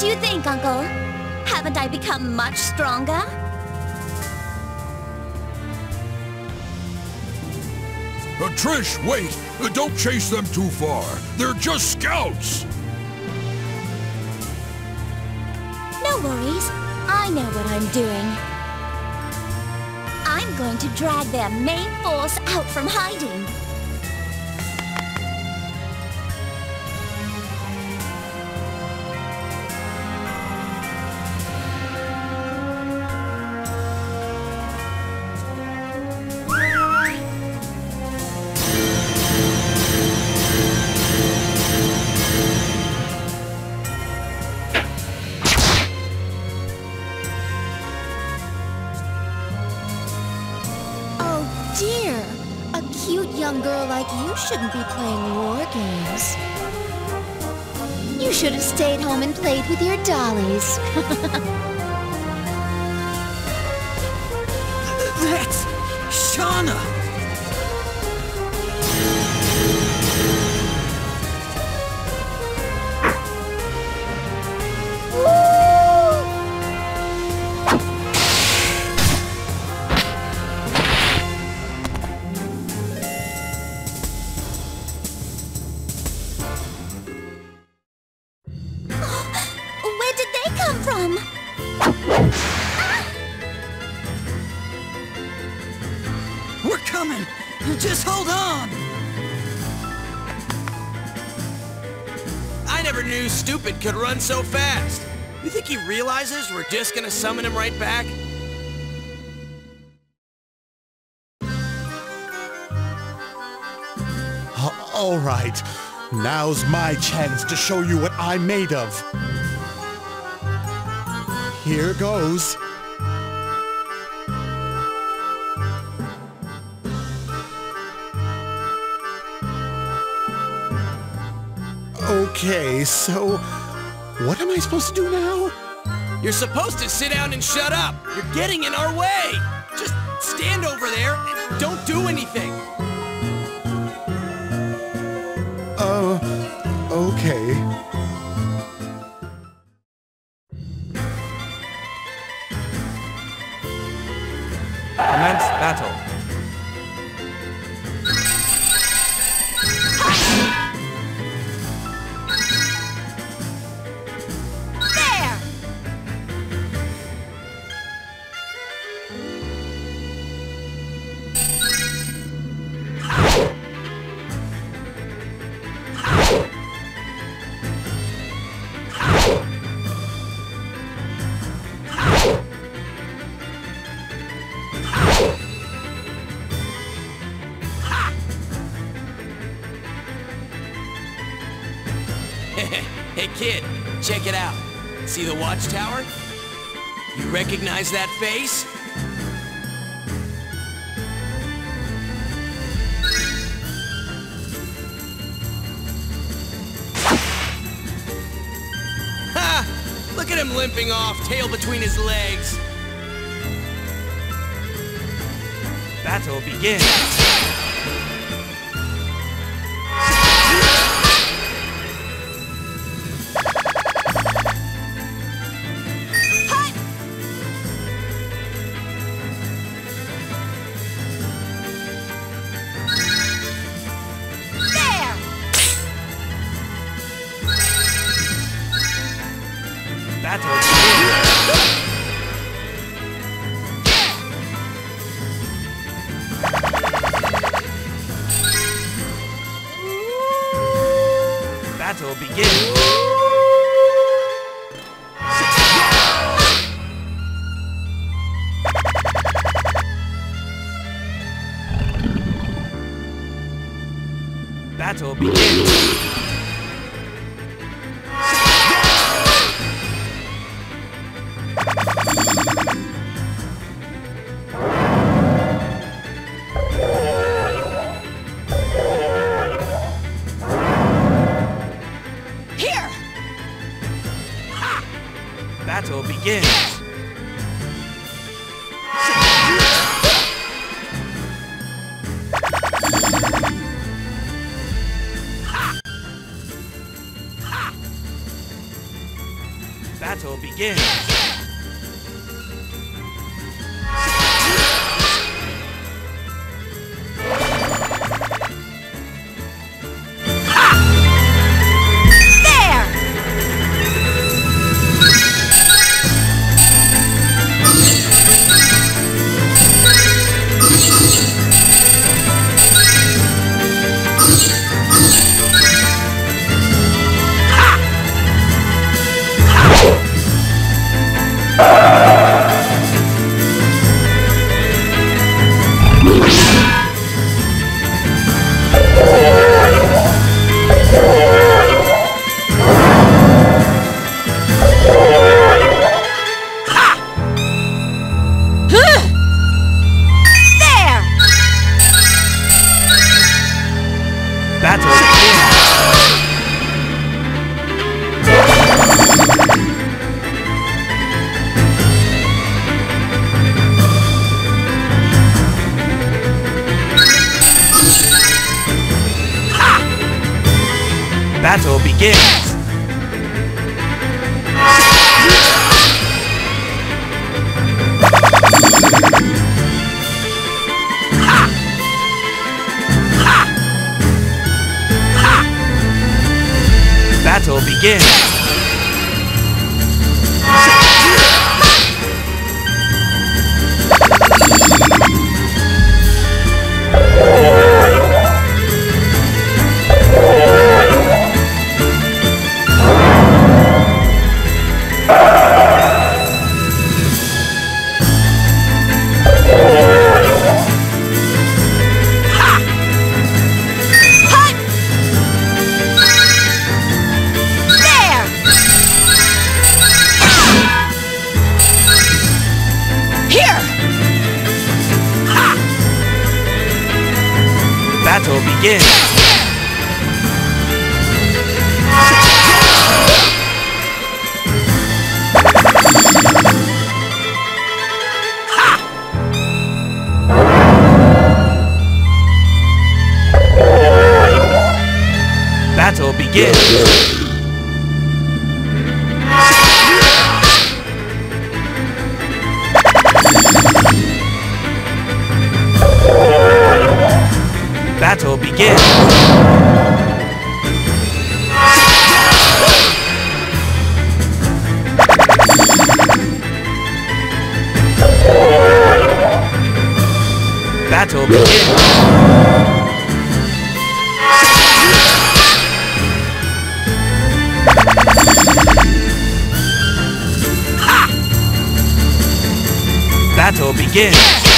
do you think, Uncle? Haven't I become much stronger? Uh, Trish, wait! Uh, don't chase them too far. They're just scouts! No worries. I know what I'm doing. I'm going to drag their main force out from hiding. Dear! A cute young girl like you shouldn't be playing war games. You should have stayed home and played with your dollies. That's Shauna! Just hold on! I never knew Stupid could run so fast. You think he realizes we're just gonna summon him right back? Uh, all right. Now's my chance to show you what I'm made of. Here goes. Okay, so what am I supposed to do now? You're supposed to sit down and shut up. You're getting in our way. Just stand over there and don't do anything. Uh, okay. Kid, check it out. See the watchtower? You recognize that face? Ha! Look at him limping off, tail between his legs. Battle begins. Battle begins. Begins. There! Battle Battle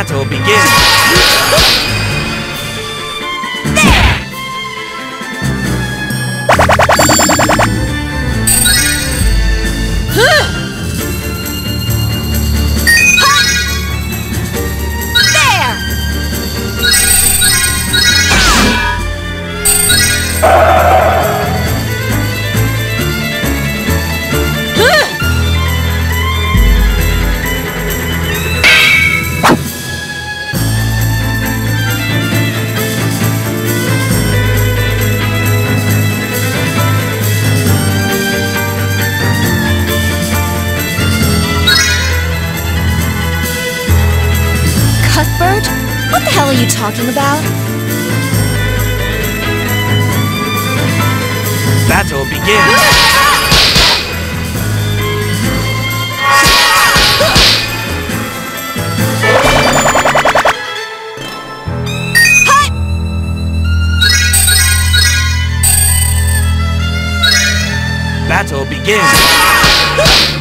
Battle begins. Talking about? Battle begins. Battle begins.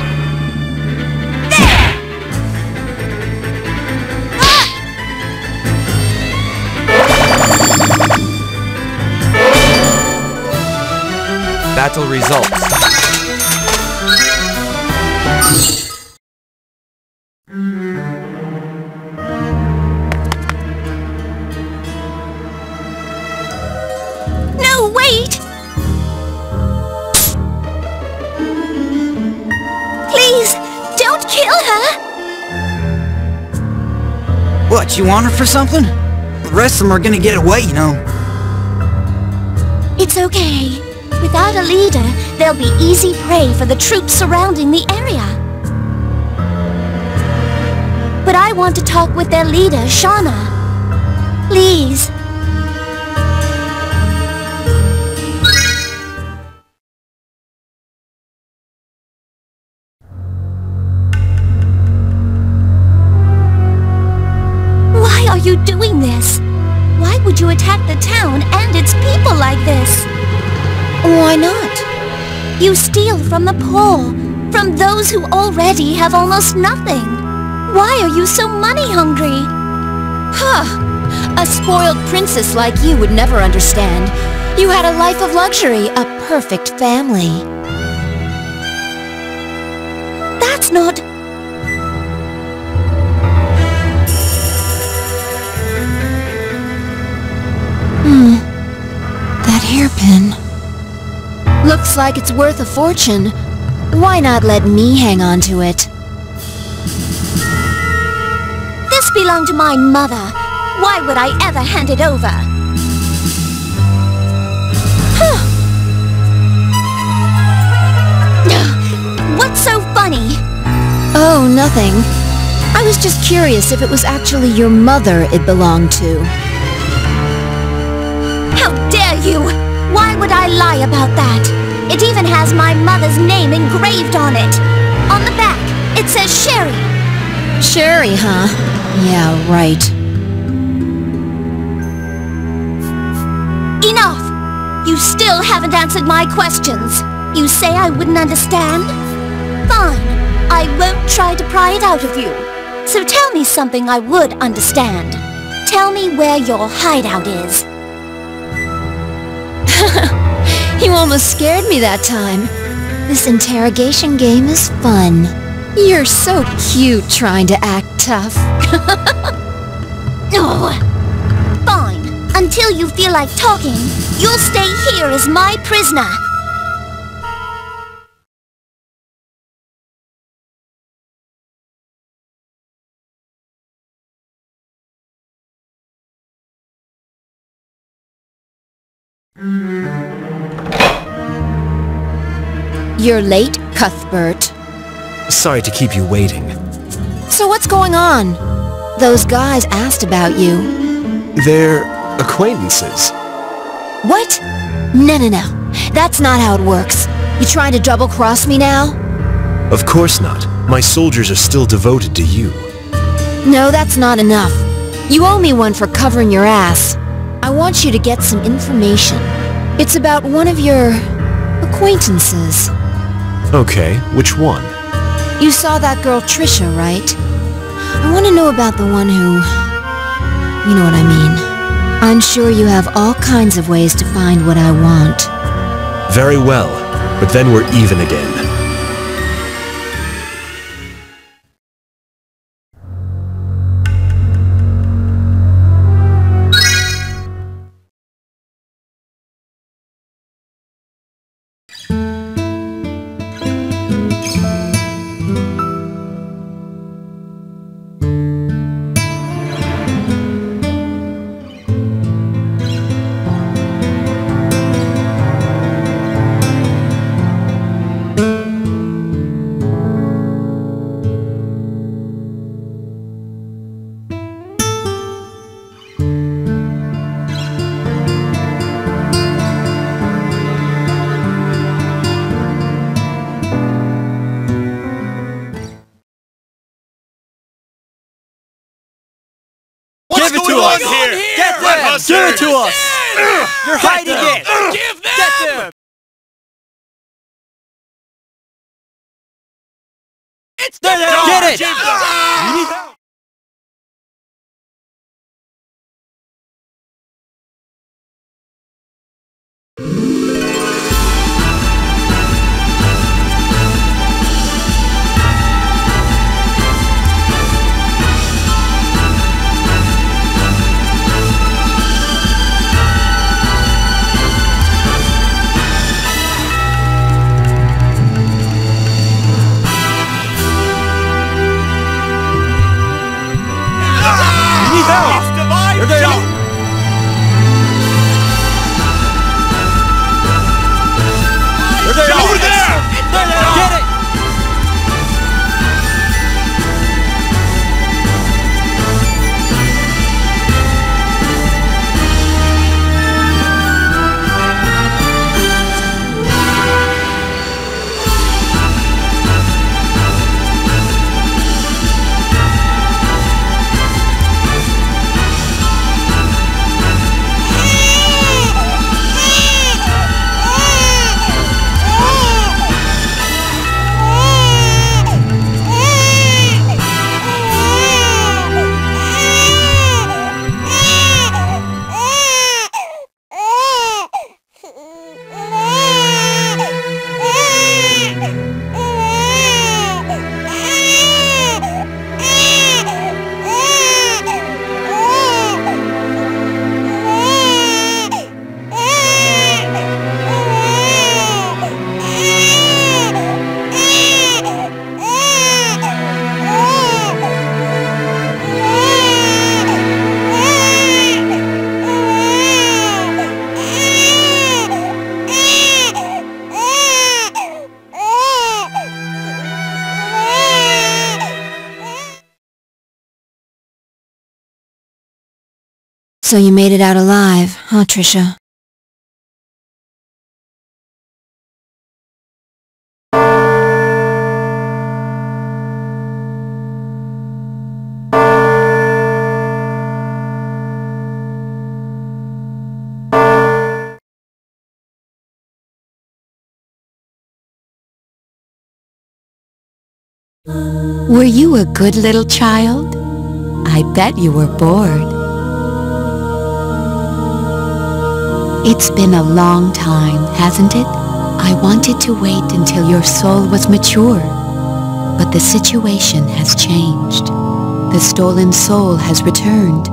Battle results. No, wait! Please, don't kill her! What, you want her for something? The rest of them are gonna get away, you know. It's okay. Without a leader, they'll be easy prey for the troops surrounding the area. But I want to talk with their leader, Shauna. Please. Steal from the poor, from those who already have almost nothing. Why are you so money hungry? Huh. A spoiled princess like you would never understand. You had a life of luxury, a perfect family. That's not... like it's worth a fortune. Why not let me hang on to it? This belonged to my mother. Why would I ever hand it over? Huh. What's so funny? Oh, nothing. I was just curious if it was actually your mother it belonged to. How dare you! Why would I lie about that? It even has my mother's name engraved on it. On the back, it says Sherry. Sherry, huh? Yeah, right. Enough! You still haven't answered my questions. You say I wouldn't understand? Fine. I won't try to pry it out of you. So tell me something I would understand. Tell me where your hideout is. You almost scared me that time. This interrogation game is fun. You're so cute trying to act tough. Oh. Fine. Until you feel like talking, you'll stay here as my prisoner. Mm. You're late, Cuthbert. Sorry to keep you waiting. So what's going on? Those guys asked about you. They're acquaintances. What? No, no, no. That's not how it works. You trying to double-cross me now? Of course not. My soldiers are still devoted to you. No, that's not enough. You owe me one for covering your ass. I want you to get some information. It's about one of your... acquaintances. Okay, which one? You saw that girl Trisha, right? I want to know about the one who... You know what I mean. I'm sure you have all kinds of ways to find what I want. Very well, but then we're even again. To us! You're hiding it! Give them! It's There they are! Get it! Them! Here you made it out alive, huh, Trisha? Were you a good little child? I bet you were bored. It's been a long time, hasn't it? I wanted to wait until your soul was mature. But the situation has changed. The stolen soul has returned,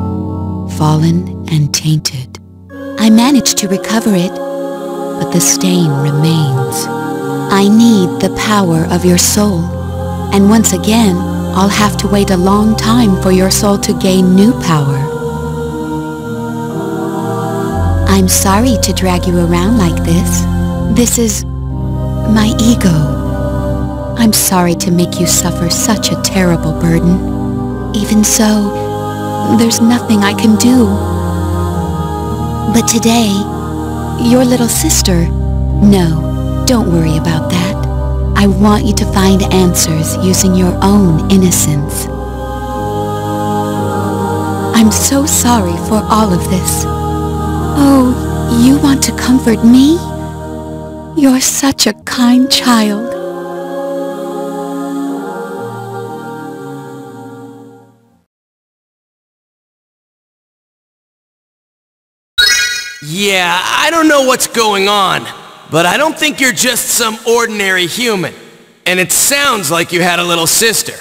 fallen and tainted. I managed to recover it, but the stain remains. I need the power of your soul. And once again, I'll have to wait a long time for your soul to gain new power. I'm sorry to drag you around like this. This is my ego. I'm sorry to make you suffer such a terrible burden. Even so, there's nothing I can do. But today, your little sister... No, don't worry about that. I want you to find answers using your own innocence. I'm so sorry for all of this. Oh, you want to comfort me? You're such a kind child. Yeah, I don't know what's going on, but I don't think you're just some ordinary human. And it sounds like you had a little sister.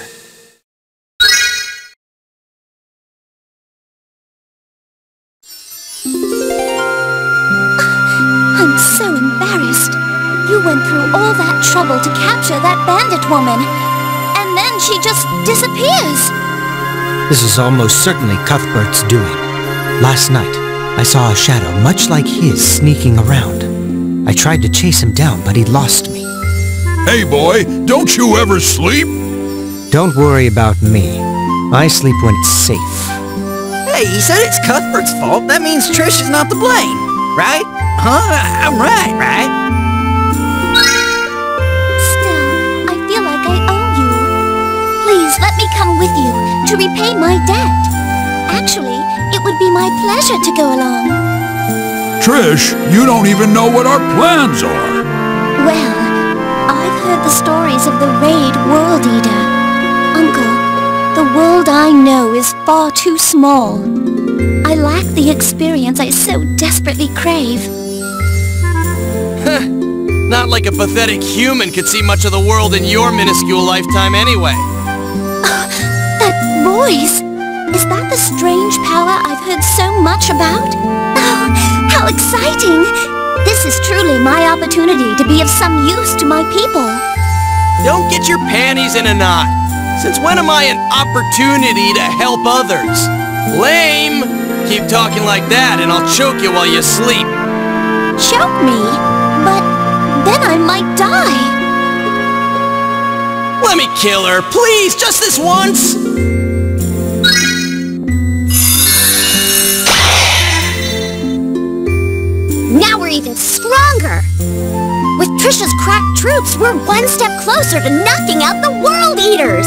Went through all that trouble to capture that bandit woman. And then she just disappears. This is almost certainly Cuthbert's doing. Last night, I saw a shadow much like his sneaking around. I tried to chase him down, but he lost me. Hey boy, don't you ever sleep? Don't worry about me. I sleep when it's safe. Hey, you said it's Cuthbert's fault. That means Trish is not to blame, right? Huh? I'm right, right? Come with you to repay my debt. Actually, it would be my pleasure to go along. Trish, you don't even know what our plans are. Well, I've heard the stories of the Raid World Eater. Uncle, the world I know is far too small. I lack the experience I so desperately crave. Not like a pathetic human could see much of the world in your minuscule lifetime anyway. That voice! Is that the strange power I've heard so much about? Oh, how exciting! This is truly my opportunity to be of some use to my people. Don't get your panties in a knot. Since when am I an opportunity to help others? Lame! Keep talking like that and I'll choke you while you sleep. Choke me? But then I might die. Let me kill her, please, just this once! Now we're even stronger! With Trisha's cracked troops, we're one step closer to knocking out the World Eaters!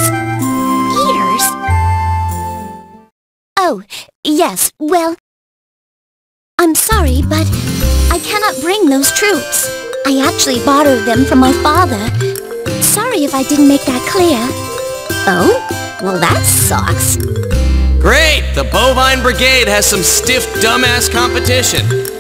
Eaters? Oh, yes, well... I'm sorry, but I cannot bring those troops. I actually borrowed them from my father. Sorry if I didn't make that clear. Oh? Well, that sucks. Great! The Bovine Brigade has some stiff dumbass competition.